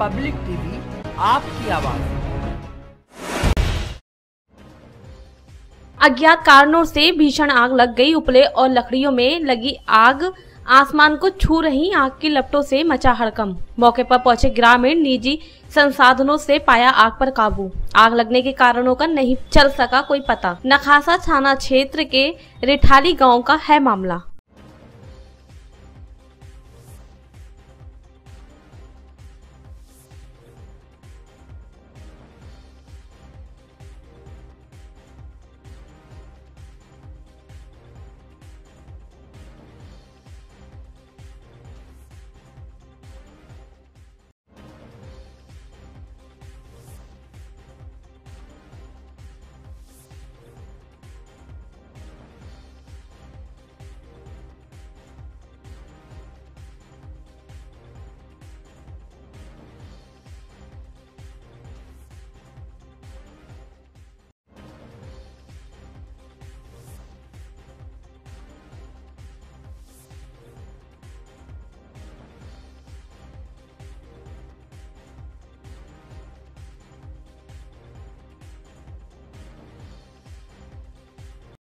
Public TV, आपकी आवाज़। अज्ञात कारणों से भीषण आग लग गई उपले और लकड़ियों में लगी आग। आसमान को छू रही आग की लपटों से मचा हड़कम मौके पर पहुँचे ग्रामीण निजी संसाधनों से पाया आग पर काबू। आग लगने के कारणों का नहीं चल सका कोई पता। नखासा थाना क्षेत्र के रिठाली गाँव का है मामला।